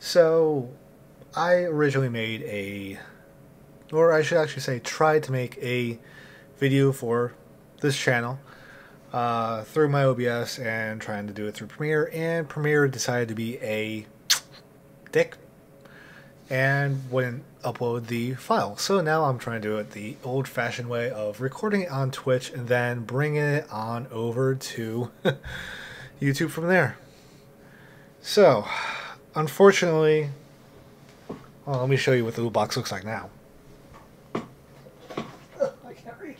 So, I originally made a, or I should actually say, tried to make a video for this channel uh, through my OBS and trying to do it through Premiere, and Premiere decided to be a dick and wouldn't upload the file. So now I'm trying to do it the old fashioned way of recording it on Twitch and then bringing it on over to YouTube from there. So, unfortunately, well, let me show you what the loot box looks like now. I can't reach.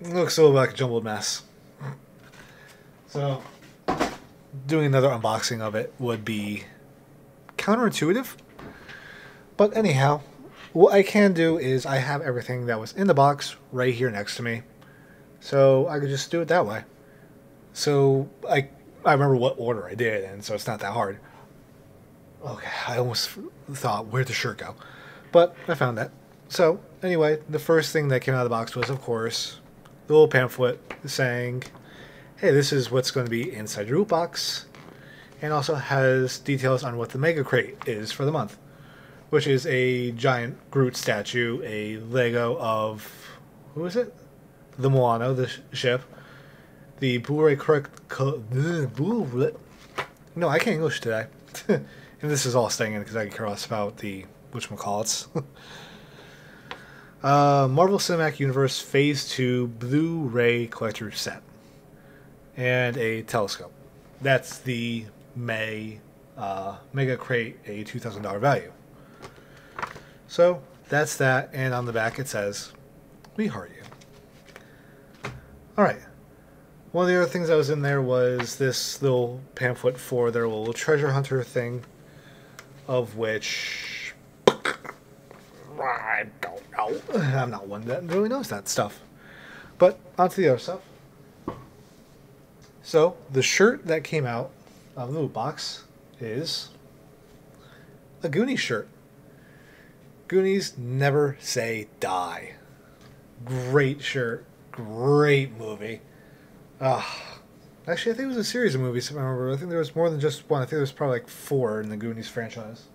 Looks a little like a jumbled mess. So, doing another unboxing of it would be counterintuitive. But anyhow, what I can do is I have everything that was in the box right here next to me. So I could just do it that way. So I I remember what order I did, and so it's not that hard. Okay, I almost thought where'd the shirt go, but I found that. So anyway, the first thing that came out of the box was, of course, the little pamphlet saying, "Hey, this is what's going to be inside your loot box," and also has details on what the Mega Crate is for the month, which is a giant Groot statue, a Lego of who is it? The Moana, the sh- ship the Blu-ray correct. Co- no, I can't English today. and this is all staying in because I care less about the whatchamacallits. uh, Marvel Cinematic Universe Phase 2 Blu-ray collector set. And a telescope. That's the May uh, Mega Crate, a $2,000 value. So, that's that. And on the back it says, We heart you. Alright. One of the other things that was in there was this little pamphlet for their little treasure hunter thing, of which I don't know. I'm not one that really knows that stuff. But onto the other stuff. So the shirt that came out of the loot box is a Goonies shirt. Goonies never say die. Great shirt. Great movie. Uh, actually, I think it was a series of movies. If I remember, I think there was more than just one. I think there was probably like four in the Goonies franchise.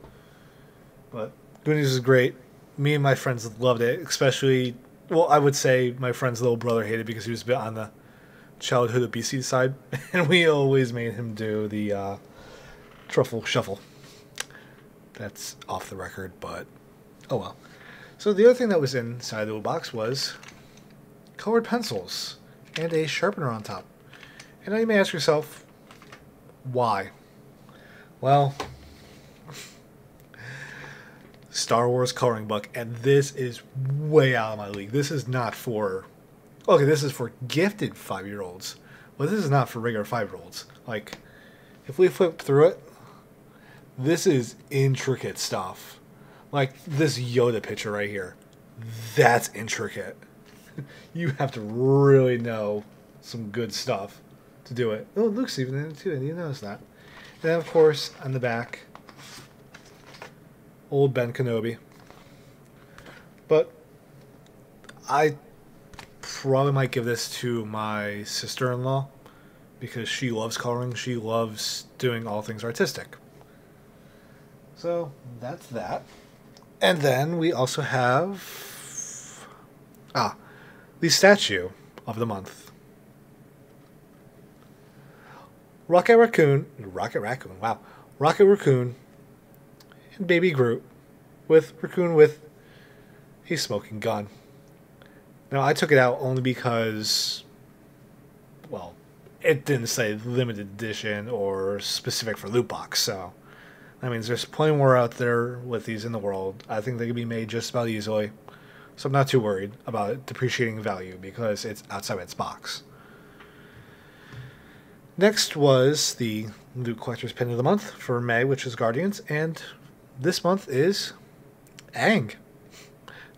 But Goonies is great. Me and my friends loved it, especially. Well, I would say my friend's little brother hated it because he was a bit on the childhood obesity side, and we always made him do the uh, truffle shuffle. That's off the record, but oh well. So the other thing that was inside the box was colored pencils and a sharpener on top. And now you may ask yourself, why? Well, Star Wars coloring book, and this is way out of my league. This is not for, okay, this is for gifted five year olds, but this is not for regular five year olds. Like, if we flip through it, this is intricate stuff. Like this Yoda picture right here. That's intricate. you have to really know some good stuff to do it. Oh, Luke's even in it too. I didn't notice that. And then, of course, on the back, old Ben Kenobi. But I probably might give this to my sister in law because she loves coloring. She loves doing all things artistic. So that's that. And then we also have. Ah, the statue of the month. Rocket Raccoon, Rocket Raccoon, wow, Rocket Raccoon, and Baby Groot, with Raccoon with a smoking gun. Now I took it out only because, well, it didn't say limited edition or specific for loot box, so that means there's plenty more out there with these in the world. I think they could be made just about easily. So I'm not too worried about depreciating value because it's outside its box. Next was the Loot Collector's Pin of the Month for May, which is Guardians, and this month is Aang.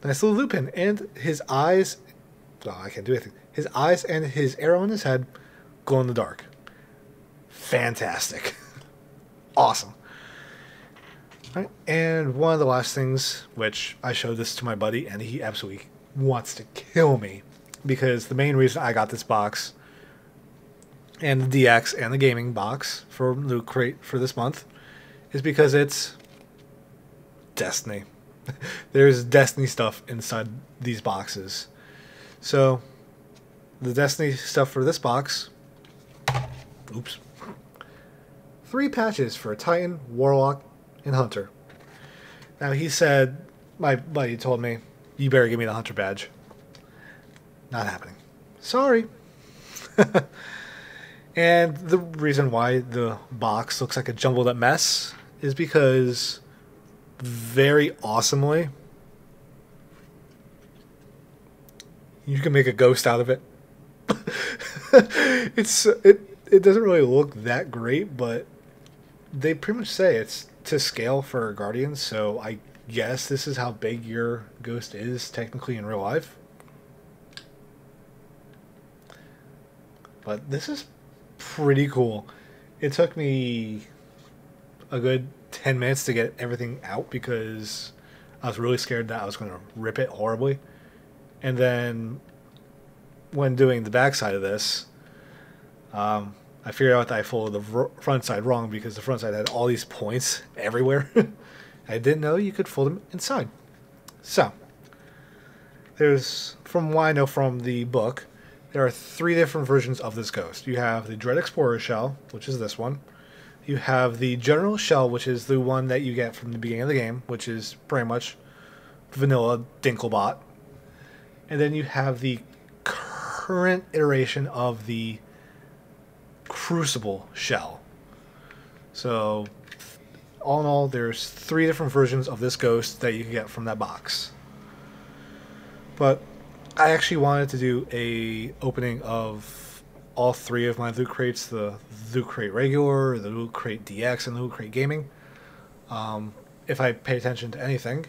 Nice little loot pin, and his eyes. Oh, I can't do anything. His eyes and his arrow in his head glow in the dark. Fantastic. awesome. Right. And one of the last things, which I showed this to my buddy, and he absolutely wants to kill me because the main reason I got this box and the DX and the gaming box for Loot Crate for this month is because it's Destiny. There's Destiny stuff inside these boxes. So, the Destiny stuff for this box. Oops. Three patches for a Titan, Warlock, and Hunter. Now, he said, my buddy told me, you better give me the Hunter badge. Not happening. Sorry. and the reason why the box looks like a jumbled up mess is because very awesomely you can make a ghost out of it. it's it it doesn't really look that great, but they pretty much say it's to scale for Guardians, so I guess this is how big your ghost is technically in real life. But this is pretty cool. It took me a good 10 minutes to get everything out because I was really scared that I was going to rip it horribly. And then when doing the backside of this, um, I figured out that I folded the front side wrong because the front side had all these points everywhere. I didn't know you could fold them inside. So, there's, from what I know from the book, there are three different versions of this ghost. You have the Dread Explorer shell, which is this one. You have the General shell, which is the one that you get from the beginning of the game, which is pretty much vanilla Dinklebot. And then you have the current iteration of the Crucible shell. So, all in all, there's three different versions of this ghost that you can get from that box. But I actually wanted to do a opening of all three of my loot crates: the loot crate regular, the loot crate DX, and the loot crate gaming. Um, if I pay attention to anything,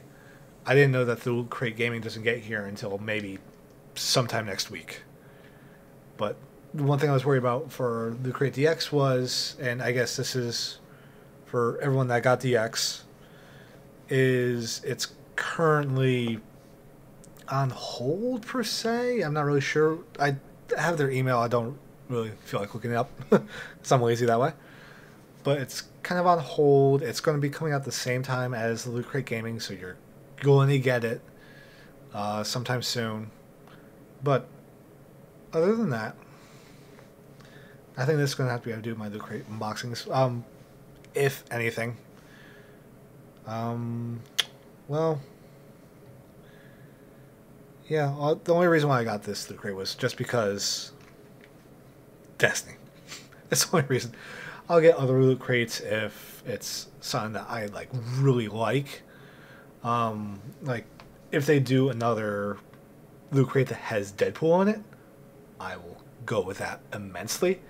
I didn't know that the loot crate gaming doesn't get here until maybe sometime next week. But the one thing I was worried about for loot crate DX was, and I guess this is for everyone that got DX, is it's currently on hold per se. I'm not really sure. I have their email. I don't really feel like looking it up. so I'm lazy that way. But it's kind of on hold. It's going to be coming out the same time as the Loot Crate Gaming, so you're going to get it uh, sometime soon. But other than that, I think this is going to have to be to do my Loot Crate unboxings. Um, if anything. Um, well, yeah, well, the only reason why I got this Loot Crate was just because Destiny. That's the only reason. I'll get other Loot Crates if it's something that I like really like. Um, like if they do another Loot Crate that has Deadpool on it, I will go with that immensely.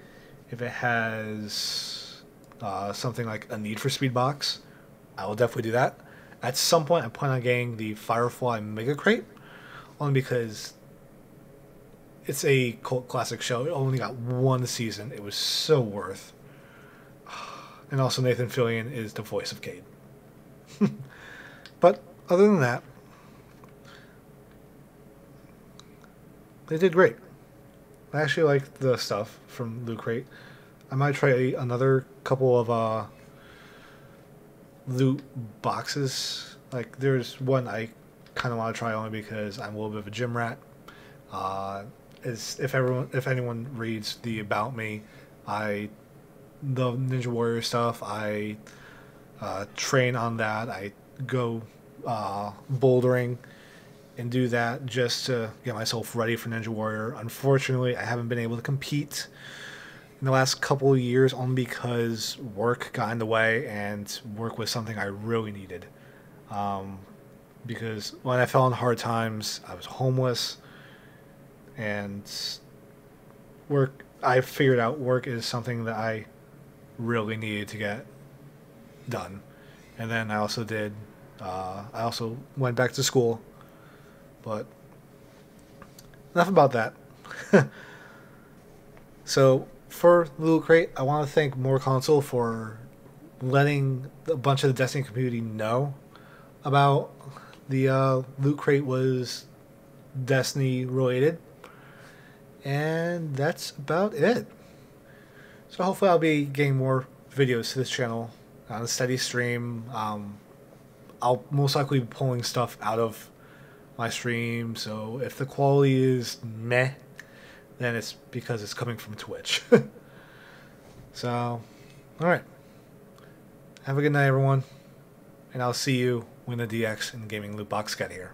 If it has uh, something like a Need for Speed box, I will definitely do that. At some point, I plan on getting the Firefly Mega Crate only because it's a cult classic show. It only got one season. It was so worth. And also Nathan Fillion is the voice of Cayde. but other than that, they did great. I actually like the stuff from Loot Crate. I might try another couple of uh, loot boxes. Like there's one I kind of want to try only because I'm a little bit of a gym rat. Uh, is if everyone, if anyone reads the about me, I love Ninja Warrior stuff. I uh, train on that. I go uh, bouldering and do that just to get myself ready for Ninja Warrior. Unfortunately, I haven't been able to compete in the last couple of years only because work got in the way and work was something I really needed. Um, because when I fell in hard times, I was homeless, and work. I figured out work is something that I really needed to get done, and then I also did. Uh, I also went back to school, but enough about that. so for Loot Crate, I want to thank MoreConsole for letting a bunch of the Destiny community know about the uh, loot crate was Destiny related, and that's about it. So hopefully I'll be getting more videos to this channel on a steady stream. Um, I'll most likely be pulling stuff out of my stream. So if the quality is meh, then it's because it's coming from Twitch. so, all right. Have a good night, everyone. And I'll see you when the DX and Gaming Loot Box get here.